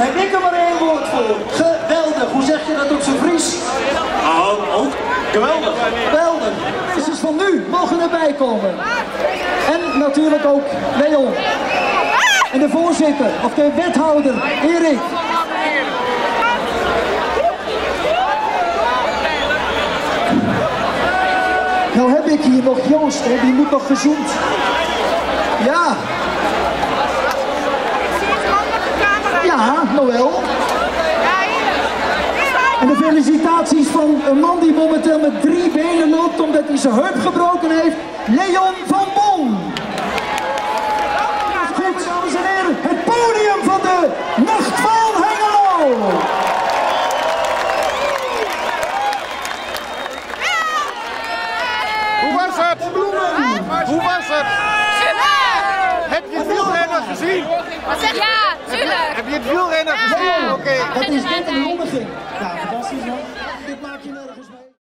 één woord voor. Geweldig. Hoe zeg je dat op zijn Fries? Oh, ook geweldig. Geweldig. Wissers van nu mogen erbij komen. En natuurlijk ook Leon. En de voorzitter, of de wethouder, Erik. Nou heb ik hier nog Joost, hè, die moet nog gezoend. Ja, ja, Noël. En de felicitaties van een man die momenteel met drie benen loopt omdat hij zijn heup gebroken heeft, Leon van Bon. Goed, dames en heren, het podium van de Nacht van Hengelo. Hoe was het? Hoe was het? Heb je het wielrennen gezien? Ja, tuurlijk. Heb je het wielrennen gezien? Oké. Okay. Dat is dit een handige. Ja, fantastisch man. Dit maak je nergens mee.